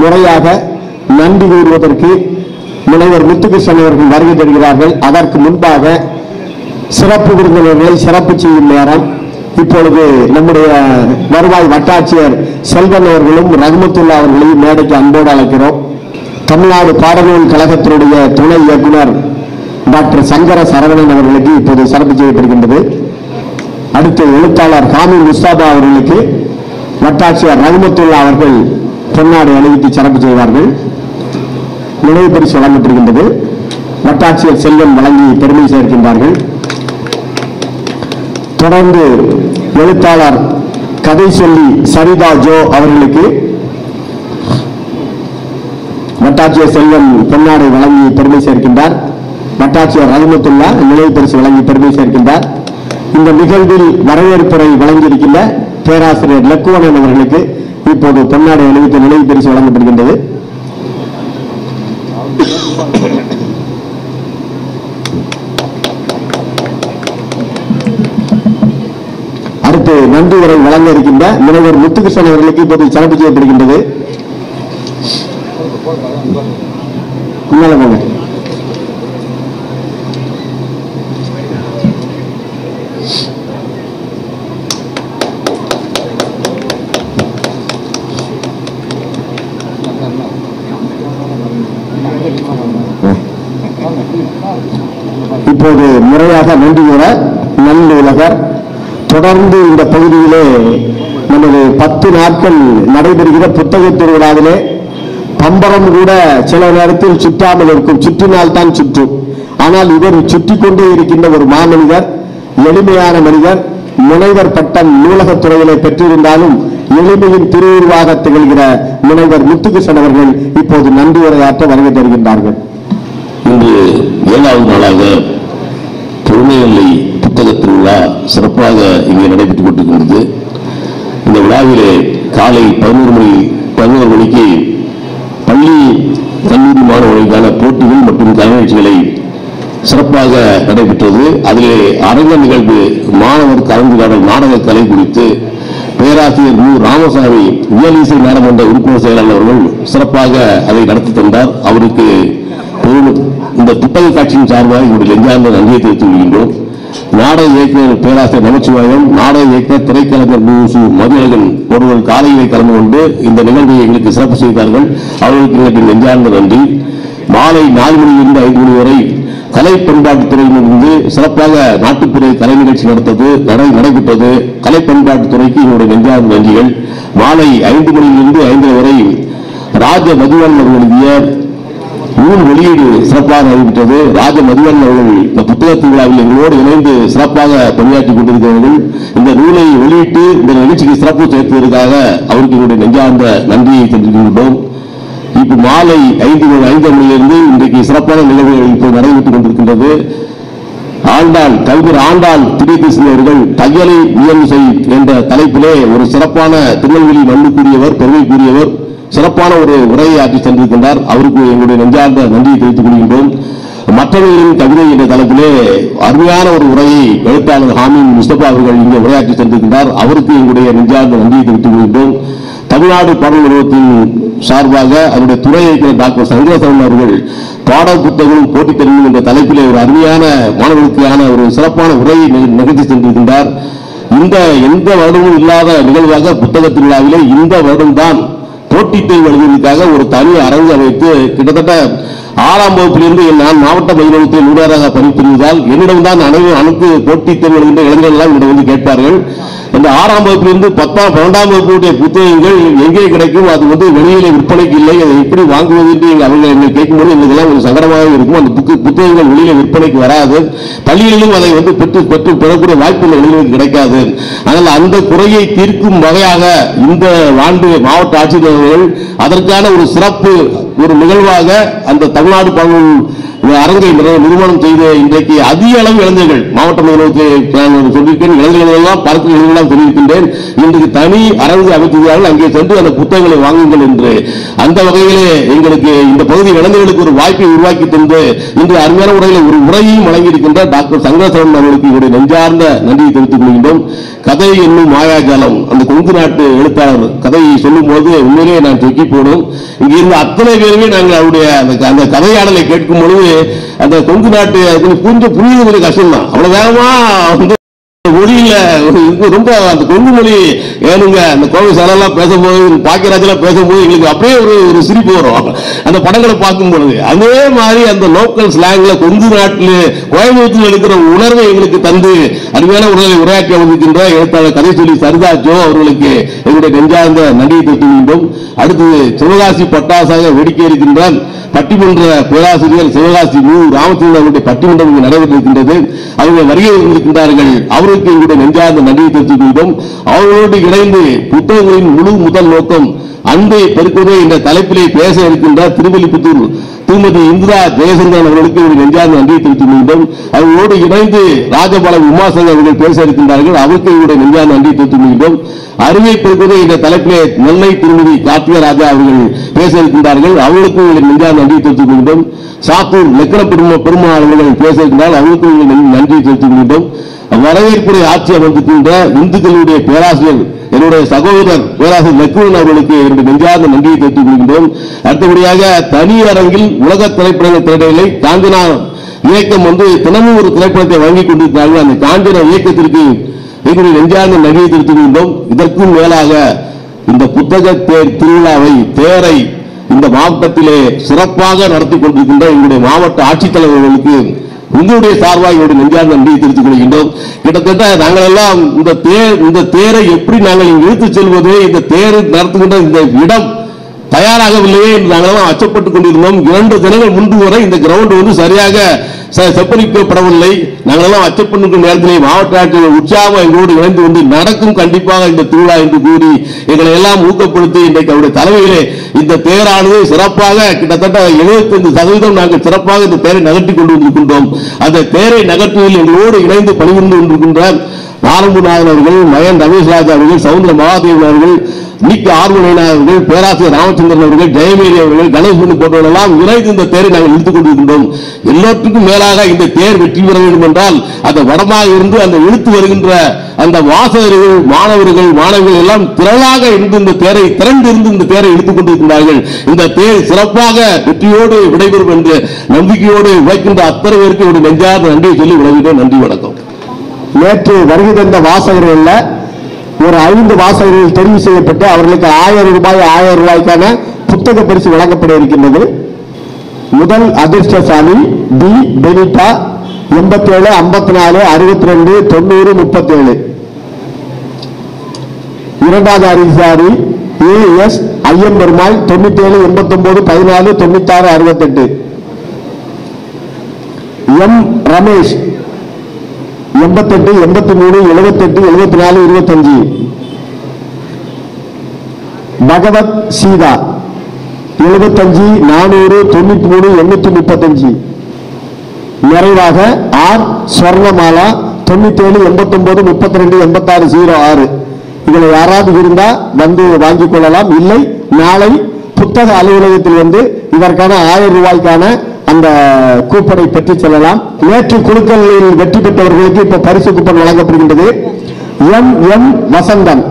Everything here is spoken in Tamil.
முறையாக நன்றி கூறுவதற்கு முனைவர் முத்துகிருஷ்ணன் அவர்கள் வருகை தருகிறார்கள். அதற்கு முன்பாக சிறப்பு விருந்தினர்களை சிறப்பு செய்யும் நேரம். இப்பொழுது நம்முடைய வருவாய் வட்டாட்சியர் செல்வன் அவர்களும் ரஹமத்துல்லா அவர்களையும் மேடைக்கு அன்போடு அழைக்கிறோம். தமிழ்நாடு பாடநூல் கழகத்தினுடைய துணை இயக்குனர் டாக்டர் சங்கர சரவணன் அவர்களுக்கு இப்போது சிறப்பு செய்யப்படுகின்றது அடுத்து எழுத்தாளர் ஹாமி முஸ்தாபா அவர்களுக்கு வட்டாட்சியர் ரஹமத்துல்லா அவர்கள் பொன்னாடை அணிவித்து சிறப்பு செய்வார்கள். நினைவு பரிசு வழங்கப்பட்டிருக்கின்றது. வட்டாட்சியர் செல்வம் வழங்கி பெருமை சேர்க்கின்றார்கள். தொடர்ந்து எழுத்தாளர் கதை சொல்லி சரிதா ஜோ அவர்களுக்கு வட்டாட்சியர் செல்வம் பொன்னாடை வழங்கி பெருமை சேர்க்கின்றார். வட்டாட்சியர் ரஹமத்துல்லா நினைவு பரிசு வழங்கி பெருமை சேர்க்கின்றார். இந்த நிகழ்வில் வரவேற்புரை வழங்கியிருக்கின்ற பேராசிரியர் லக்குவனன் அவர்களுக்கு இப்போது பொன்னாடை அணிவித்து நினைவு பரிசு வழங்கப்படுகின்றது. அடுத்து நன்றி உரை வழங்க இருக்கின்ற முனைவர் முத்துகிருஷ்ணன் அவர்களுக்கு இப்போது சிறப்பு செய்யப்படுகின்றது. முன்னால போங்க இப்போது முறையாக நன்றி கூற நல்லுலகர் தொடர்ந்து இந்த பகுதியிலே நமது பத்து நாட்கள் நடைபெறுகிற புத்தக திருவிழாவிலே பம்பரம் கூட சில நேரத்தில் சுற்றாமல் இருக்கும். சுற்றினால் தான் சுற்றும் ஆனால் இவர் சுற்றி கொண்டே இருக்கின்ற ஒரு மாமனிதர் எளிமையான மனிதர் முனைவர் பட்டம் நூலகத் துறையிலே பெற்றிருந்தாலும் எளிமையின் திருவுருவாக திகழ்கிற முனைவர் முத்துகிருஷ்ணன் அவர்கள் இப்போது நன்றி உரையாற்ற வருகை தருகின்றார்கள். இன்று ஏழாவது நாளாக திருநெல்வேலி புத்தக திருவிழா சிறப்பாக இங்கே நடைபெற்றுக் கொண்டிருக்கிறது. இந்த விழாவிலே காலை பதினோரு மணி பதினோரு மணிக்கு பள்ளி கல்லூரி மாணவர்களுக்கான போட்டிகள் மற்றும் கலை நிகழ்ச்சிகளை சிறப்பாக நடைபெற்றது. அதிலே அரங்க நிகழ்வு மாணவர் கலந்துரையாடல் நாடக கலை குறித்து பேராசிரியர் மு. ராமசாமி இயலிசை நாடகமன்ற உறுப்பினர் செயலாளர் அவர்கள் சிறப்பாக அதை நடத்தி தந்தார். அவருக்கு இந்த புத்தக காட்சியின் சார்பாக இவருடைய நெஞ்சார்ந்த நன்றியை தெரிவித்துக் கொள்கின்றோம். நாடக இயக்குநர் பேராசிரியர் நமச்சிவாயம் நாடக இயக்குநர் திரைக்கலைஞர் மு. மதுரகன் ஒருவர் காலையிலே கலந்து கொண்டு இந்த நிகழ்வை எங்களுக்கு சிறப்பு செய்தார்கள். அவர்களுக்கு எங்களுக்கு நெஞ்சார்ந்த நன்றி. மாலை நாலு மணியிலிருந்து ஐந்து மணி வரை கலை பண்பாட்டுத்துறையிலிருந்து சிறப்பாக நாட்டுப்புற கலை நிகழ்ச்சி நடத்தது நடை நடைபெற்றது. கலை பண்பாட்டுத்துறைக்கு என்னுடைய நெஞ்சார்ந்த நன்றிகள். மாலை ஐந்து மணியிலிருந்து ஐந்து வரை ராஜ மதுவன் அவர்கள் எழுதிய நூல் வெளியீடு சிறப்பாக நடைபெற்றது. ராஜ மதுவன் அவர்கள் இந்த புத்தக திருவிழாவில் எங்களோடு இணைந்து சிறப்பாக பணியாற்றிக் கொண்டிருக்கிறார்கள். இந்த நூலை வெளியிட்டு இந்த நிகழ்ச்சிக்கு சிறப்பு சேர்த்ததற்காக அவருக்கு என்னுடைய நெஞ்சார்ந்த நன்றியை தெரிவிக்கின்றோம் இப்ப மாலை ஐந்து ஐந்து மணியிலிருந்து இன்றைக்கு சிறப்பான நிகழ்வுகள் இப்போ நடைபெற்றுக் கொண்டிருக்கின்றது. ஆண்டாள் கல்வர் ஆண்டாள் திடீர்கிருஷ்ணன் தையலை இயல்சை என்ற தலைப்பிலே ஒரு சிறப்பான திருநெல்வேலி மண்ணுக்குரியவர் பெருமைக்குரியவர் சிறப்பான ஒரு உரையை ஆற்றி சென்றிருக்கின்றார் அவருக்கு எங்களுடைய நெஞ்சார்ந்த நன்றியை தெரிவித்துக் கொள்கின்றோம். மற்றவர்களின் கவிதை என்ற தலைப்பிலே அருமையான ஒரு உரையை எழுத்தாளர் ஹாமின் முஸ்தபா அவர்கள் இங்கே உரையாற்றி சென்றிருக்கின்றார் அவருக்கு எங்களுடைய நெஞ்சார்ந்த நன்றியை தெரிவித்துக் கொள்கின்றோம். தமிழ்நாடு பாடல் நிறுவனத்தின் சார்பாக அவருடைய துறை இருக்கிற டாக்டர் சங்கரசரன் அவர்கள் பாட புத்தகங்களும் போட்டித் தெரியும் என்ற தலைப்பிலே ஒரு அருமையான மாணவர்களுக்கான ஒரு சிறப்பான உரையை நிக- நிகழ்த்தி சென்றிருக்கின்றார் இந்த எந்த வருடமும் இல்லாத நிகழ்வாக புத்தக திருவிழாவிலே இந்த வருடம்தான் போட்டித் தேர்வு எழுதுவதற்காக ஒரு தனி அரங்கு அமைத்து கிட்டத்தட்ட ஆறாம் வகுப்பிலிருந்து நான் மாவட்ட பயிலகத்தில் நூறாக பணிபுரிவதால் என்னிடம்தான் அனைவரும் அனைத்து போட்டித் தேர்வு எழுதுகின்ற இளைஞர்கள் எல்லாம் என்னிடம் வந்து கேட்பார்கள். இந்த ஆறாம் வகுப்பிலிருந்து பத்தாம் பன்னெண்டாம் வகுப்புடைய புத்தகங்கள் எங்கே கிடைக்கும் அது வந்து வெளியில விற்பனைக்கு இல்லை. அதை எப்படி வாங்குவது என்று எங்கள் அவங்க எங்களை கேட்கும்போது எங்களுக்கெல்லாம் ஒரு சங்கடமாக இருக்கும். அந்த புக்கு புத்தகங்கள் வெளியில விற்பனைக்கு வராது. பள்ளிகளிலும் அதை வந்து பெற்று பெற்று பெறக்கூடிய வாய்ப்புகள் எங்களுக்கு கிடைக்காது. அதனால் அந்த குறையை தீர்க்கும் வகையாக இந்த ஆண்டு மாவட்ட ஆட்சித்தலைவர்கள் அதற்கான ஒரு சிறப்பு ஒரு நிகழ்வாக அந்த தமிழ்நாடு பங்கு அரங்கை நிறு- நிறுவனம் செய்த இன்றைக்கு அதிக அளவு இளைஞர்கள் மாவட்ட நிறுவனத்தை நான் சொல்லியிருக்கேன் இளைஞர்கள் பார்க்க பார்க்கும் சொல்லியிருக்கின்றேன். இன்றைக்கு தனி அரங்கு அமைத்திருக்கிறார்கள் அங்கே சென்று அந்த புத்தகங்களை வாங்குங்கள் என்று. அந்த வகையிலே எங்களுக்கு இந்த பகுதி இளைஞர்களுக்கு ஒரு வாய்ப்பை உருவாக்கி தந்து இன்று அருமையான முறையில் ஒரு உரையையும் வழங்கியிருக்கின்ற டாக்டர் சங்கரசவன் அவர்களுக்கு இவருடைய நெஞ்சார்ந்த நன்றியை தெரிவித்துக் கொள்கின்றோம். கதை என்னும் மாயாஜாலம் அந்த கொங்கு நாட்டு எழுத்தாளர் கதையை சொல்லும் போது உண்மையிலேயே நான் தொக்கி போடும் இங்கிருந்து அத்தனை பேருமே நாங்கள் அவருடைய அந்த அந்த கதையாடலை கேட்கும் பொழுது அந்த கொங்கு நாட்டு அது புரிஞ்ச புரியுது கொஞ்சம் கஷ்டம் தான் அவ்வளோ வேகமா வந்து மொழியில ரொம்ப அந்த கொங்கு மொழி ஏனுங்க அந்த கோவை சாரெல்லாம் பேசும்போது பாக்கியராஜெல்லாம் பேசும்போது எங்களுக்கு அப்படியே ஒரு ஒரு சிரிப்பு வரும். அந்த படங்களை பார்க்கும் பொழுது அதே மாதிரி அந்த லோக்கல் ஸ்லாங்ல கொங்கு நாட்டில் கோயம்புத்தூர் இருக்கிற உணர்வை எங்களுக்கு தந்து அருமையான உணர்வை உரையாற்றி வந்திருக்கின்ற எழுத்தாளர் கதை சொல்லி சரிதாச்சோ அவர்களுக்கு எங்களுடைய நெஞ்சார்ந்த நன்றியை தெரிவிக்கின்றோம் அடுத்தது சிவகாசி பட்டாசாக வெடிக்க இருக்கின்ற பட்டிமன்ற பேராசிரியர் சிவகாசி மு. ராமச்சந்திரன் அவருடைய பட்டிமன்றம் நடைபெற்றிருக்கின்றது. அவர்கள் வருகை இருக்கின்றார்கள் அவருக்கு எங்களுடைய நெஞ்சார்ந்த நன்றியை தெரிவித்துக் கொள்கிறோம் அவர்களோடு இணைந்து புத்தகங்களின் முழு முதல் நோக்கம் அன்பை பெருக்குவதே என்ற தலைப்பிலே பேச இருக்கின்ற திருவல்லிபுத்தூர் திருமதி இந்திரா ஜெயசந்திரன் அவர்களுக்கு ஒரு நெஞ்சார்ந்த நன்றியை தெரிவித்துக் கொள்கிறோம் அவர்களோடு இணைந்து ராஜபாளையம் உமாசங்கர் அவர்கள் பேச இருக்கின்றார்கள். அவருக்கு எங்களுடைய நெஞ்சார்ந்த நன்றியை தெரிவித்துக் கொள்கிறோம் அருமை பெருக்குவதே என்ற தலைப்பிலே நெல்லை திருமதி கார்த்திகா அவர்கள் பேச இருக்கின்றார்கள். அவர்களுக்கு எங்களுடைய நெஞ்சார்ந்த நன்றியை தெரிவித்துக் கொள்கிறோம் சாத்தூர் லெக்கன பெருமா பெருமாள் அவர்கள் பேச இருக்கின்றால் அவர்களுக்கு எங்களுடைய நன்றியை தெரிவித்துக் கொள்கிறோம் வரவேற்புடைய ஆட்சி அமர்ந்திருக்கின்ற இந்துக்களுடைய பேராசிரியர் என்னுடைய சகோதரர் பேராசிரியர் லக்குவன் அவர்களுக்கு இரண்டு நெஞ்சார்ந்த நன்றியை தெரிவித்துக் கொள்கின்றோம். அடுத்தபடியாக தனி அரங்கில் உலக திரைப்படங்கள் திரையிடலை காஞ்சனா இயக்கம் வந்து தினமும் ஒரு திரைப்படத்தை வழங்கிக் கொண்டிருக்கிறார்கள். அந்த காஞ்சனா இயக்கத்திற்கு எங்களுடைய நெஞ்சார்ந்த நன்றியை தெரிவித்துக் கொள்கின்றோம். இதற்கும் மேலாக இந்த புத்தக தேர் திருவிழாவை தேரை இந்த மாவட்டத்திலே சிறப்பாக நடத்தி கொண்டிருக்கின்ற எங்களுடைய மாவட்ட ஆட்சித்தலைவர்களுக்கு உங்களுடைய சார்பாக என்னுடைய நெஞ்சார்ந்த நன்றியை தெரிவித்துக் கொள்கின்றோம். கிட்டத்தட்ட நாங்கள் எல்லாம் இந்த தேர் இந்த தேரை எப்படி நாங்கள் இங்கு இழுத்துச் செல்வது இந்த தேர் நடத்துகின்ற இந்த இடம் தயாராகவில்லையே என்று நாங்களெல்லாம் அச்சப்பட்டுக் கொண்டிருந்தோம். இரண்டு தினங்கள் முன்பு வரை இந்த கிரவுண்ட் வந்து சரியாக செப்பனிக்கப்படவில்லை. நாங்களெல்லாம் அச்சப்பட்டு நேரத்திலே மாவட்ட ஆட்சியர் உற்சாகம் எங்களோடு இணைந்து வந்து நடக்கும் கண்டிப்பாக இந்த திருவிழா என்று கூறி எங்களை எல்லாம் ஊக்கப்படுத்தி இன்றைக்கு அவருடைய தலைமையிலே இந்த தேரானது சிறப்பாக கிட்டத்தட்ட 75% சதவீதம் நாங்கள் சிறப்பாக இந்த தேரை நகர்த்தி கொண்டு வந்திருக்கின்றோம் அந்த தேரை நகர்த்துவதில் எங்களோடு இணைந்து பணிபுரிந்து கொண்டிருக்கின்ற நாரம்புநாதன் அவர்கள் மகன் ரமேஷ்ராஜ் அவர்கள் சவுந்தர மகாதேவன் அவர்கள் நீக்க ஆர்வலைனா அவர்கள் பேராசிரியர் ராமச்சந்திரன் அவர்கள் ஜெயமேரி அவர்கள் கணேசன் போன்றவர்கள் எல்லாம் இணைந்து இந்த தேரை நாங்கள் இழுத்துக் கொண்டிருக்கின்றோம். எல்லாத்துக்கும் மேலாக இந்த தேர் வெற்றி பெற வேண்டும் என்றால் அந்த வடமாக இருந்து அந்த இழுத்து வருகின்ற அந்த வாசகர்கள் மாணவர்கள் மாணவிகள் எல்லாம் திரளாக இருந்து இந்த தேரை திரண்டு இருந்து இந்த தேரை இழுத்துக் கொண்டிருக்கிறார்கள் இந்த தேர் சிறப்பாக வெற்றியோடு விடைபெறும் என்று நம்பிக்கையோடு உழைக்கின்ற அத்தனை பேருக்கு ஒரு நெஞ்சார் நன்றியை சொல்லி விளைவிட்டோம் நன்றி வணக்கம். நேற்று வருகை தந்த வாசகர்களில் ஒரு ஐந்து வாசகர்கள் தெரிவு செய்யப்பட்டு அவர்களுக்கு ஆயிரம் ரூபாய் ஆயிரம் ரூபாய்க்கான புத்தக பரிசு வழங்கப்பட இருக்கின்றது. முதல் அதிர்ஷ்டசாலி டி. பெனிட்டா எண்பத்தேழு ஐம்பத்தி நாலு அறுபத்தி ரெண்டு தொண்ணூறு முப்பத்தேழு. இரண்டாவது அதிர்ஷ்டசாலி ஏ. எஸ். ஐயம்பெருமாள் தொண்ணூத்தி ஏழு எண்பத்தி ஒன்பது பதினாலு தொண்ணூத்தாறு அறுபத்தெட்டு. எம். ரமேஷ் எண்பத்தெட்டு எண்பத்தி மூணு எழுபத்தெட்டு எழுபத்தி நாலு இருபத்தஞ்சு. பகவத் சீதா எழுபத்தஞ்சு நானூறு தொண்ணூத்தி மூணு எண்ணூத்தி முப்பத்தஞ்சு. நிறைவாக ஆர் ஸ்வர்ணமாலா தொண்ணூத்தி ஏழு எண்பத்தி ஒன்பது முப்பத்தி ரெண்டு எண்பத்தாறு ஜீரோ ஆறு. இதுல யாராவது இருந்தா வந்து வாங்கிக் கொள்ளலாம். இல்லை நாளை புத்தக அலுவலகத்தில் வந்து இதற்கான ஆயிரம் ரூபாய்க்கான அந்த கூப்பனை பெற்றுச் செல்லலாம். நேற்று குழுக்களில் வெற்றி பெற்றவர்களுக்கு இப்ப பரிசு கூப்பன் வழங்கப்படுகின்றது. M M Vasanthan